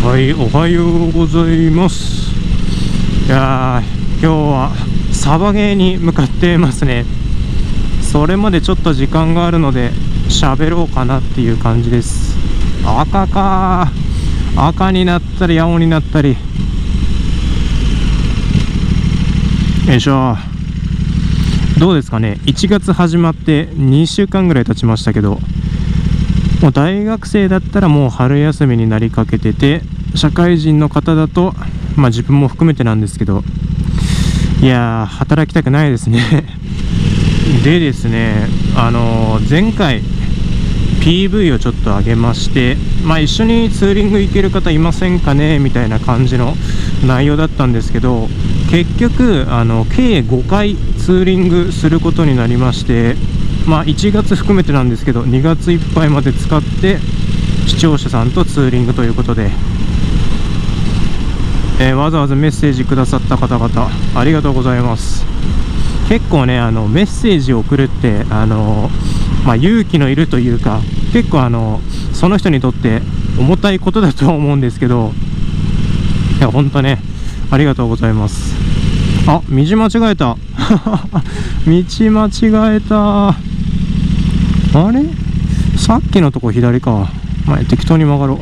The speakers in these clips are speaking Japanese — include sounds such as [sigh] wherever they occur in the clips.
はいおはようございます。いやー今日はサバゲーに向かってますね。それまでちょっと時間があるので喋ろうかなっていう感じです。赤か赤になったり青になったり。よいしょ。どうですかね。1月始まって2週間ぐらい経ちましたけど。もう大学生だったらもう春休みになりかけてて社会人の方だとまあ自分も含めてなんですけどいやー働きたくないですね。[laughs] でですねあのー前回 PV をちょっと上げましてまあ一緒にツーリング行ける方いませんかねみたいな感じの内容だったんですけど結局あの計5回ツーリングすることになりましてまあ1月含めてなんですけど2月いっぱいまで使って視聴者さんとツーリングということで、えーわざわざメッセージくださった方々ありがとうございます。結構ねあのメッセージを送るってあの、まあ、勇気のいるというか結構あのその人にとって重たいことだとは思うんですけどいや本当ねありがとうございます。あ道間違えた。道間違えた。[laughs] あれ？さっきのとこ左か。前適当に曲がろう。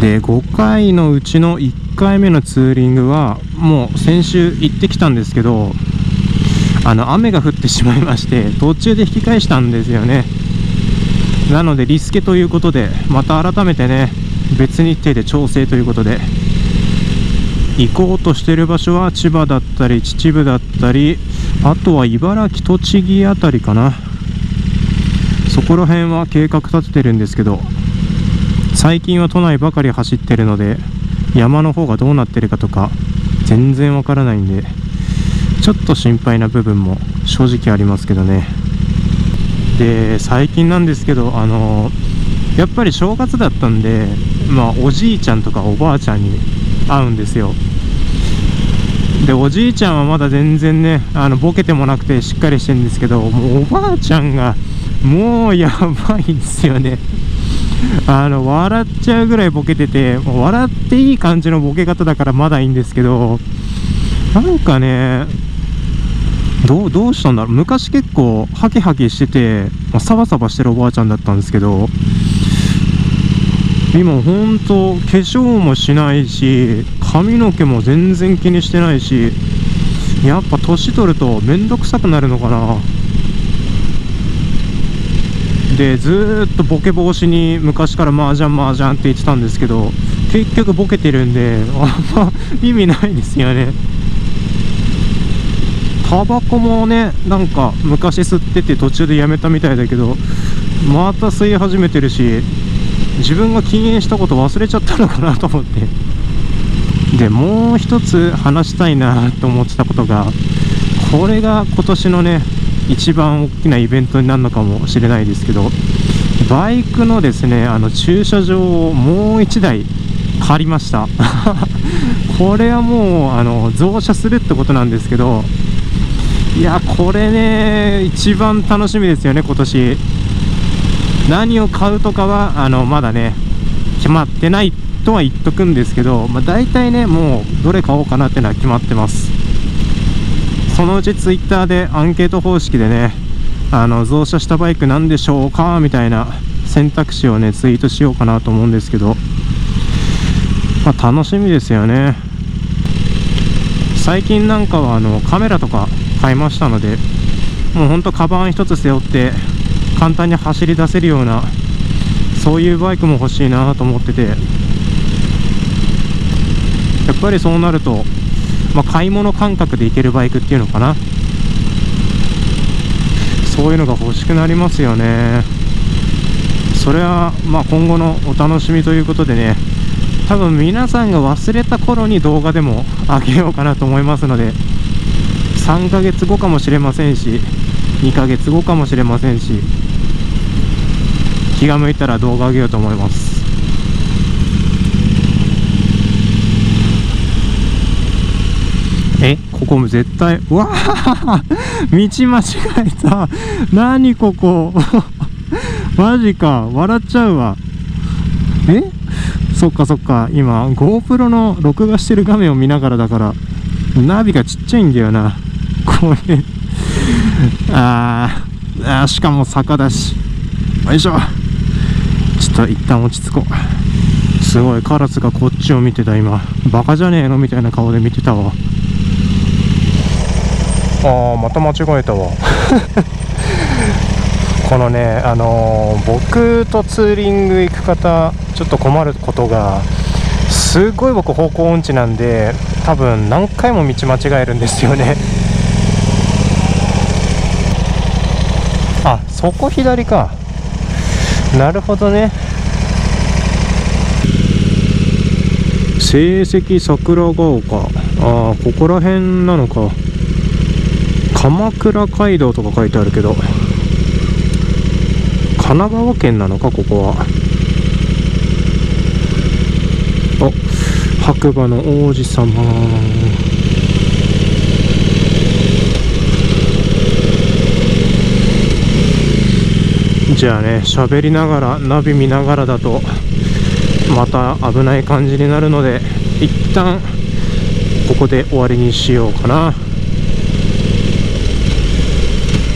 で5回のうちの1回目のツーリングはもう先週行ってきたんですけどあの雨が降ってしまいまして途中で引き返したんですよね。なのでリスケということでまた改めてね別日程で調整ということで。行こうとしてる場所は千葉だったり秩父だったりあとは茨城栃木あたりかな。そこら辺は計画立ててるんですけど最近は都内ばかり走ってるので山の方がどうなってるかとか全然わからないんでちょっと心配な部分も正直ありますけどね。で最近なんですけどあのやっぱり正月だったんでまあおじいちゃんとかおばあちゃんに会うんですよ。でおじいちゃんはまだ全然ねあのボケてもなくてしっかりしてるんですけどもうおばあちゃんがもうやばいんですよね。[laughs] あの笑っちゃうぐらいボケてて笑っていい感じのボケ方だからまだいいんですけどなんかねどうどうしたんだろう。昔結構ハキハキしてて、まサバサバしてるおばあちゃんだったんですけど今ほんと化粧もしないし髪の毛も全然気にしてないしやっぱ年取ると面倒くさくなるのかな。でずっとボケ防止に昔から麻雀麻雀って言ってたんですけど結局ボケてるんであんま意味ないですよね。タバコもねなんか昔吸ってて途中でやめたみたいだけどまた吸い始めてるし自分が禁煙したこと忘れちゃったのかなと思って。でもう一つ話したいなと思ってたことがこれが今年のね一番大きなイベントになるのかもしれないですけどバイクのですねあの駐車場をもう1台借りました。[laughs] これはもうあの増車するってことなんですけどいやこれね一番楽しみですよね今年。何を買うとかはあのまだね決まってないとは言っとくんですけど、まあ、大体ねもうどれ買おうかなっていうのは決まってます。そのうちツイッターでアンケート方式でねあの増車したバイクなんでしょうかみたいな選択肢をねツイートしようかなと思うんですけど、まあ、楽しみですよね。最近なんかはあのカメラとか買いましたのでもうほんとカバン一つ背負って簡単に走り出せるようなそういうバイクも欲しいなと思ってて。やっぱりそうなると、まあ、買い物感覚で行けるバイクっていうのかな。そういうのが欲しくなりますよね。それはまあ今後のお楽しみということでね。多分皆さんが忘れた頃に動画でも上げようかなと思いますので3ヶ月後かもしれませんし2ヶ月後かもしれませんし気が向いたら動画上げようと思います。えここも絶対うわあ [laughs] 道間違えた。何ここ？[laughs] マジか。笑っちゃうわ。え？そっかそっか。今 GoPro の録画してる画面を見ながらだからナビがちっちゃいんだよな。これ。あーあーしかも坂だし。よいしょ。ちょっと一旦落ち着こう。すごいカラスがこっちを見てた。今バカじゃねえのみたいな顔で見てたわ。あーまた間違えたわ。[laughs] このねあのー僕とツーリング行く方ちょっと困ることがすごい僕方向音痴なんで多分何回も道間違えるんですよね。[laughs] あそこ左か。なるほどね。成績桜ヶ丘。ああここら辺なのか。鎌倉街道とか書いてあるけど。神奈川県なのかここは。あ白馬の王子様。じゃあね喋りながらナビ見ながらだとまた危ない感じになるので一旦ここで終わりにしようかな。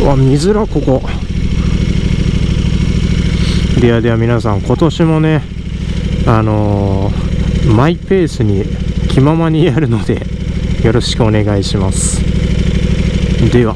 うわ見づらここ。ではでは皆さん今年もねあのーマイペースに気ままにやるのでよろしくお願いします。では。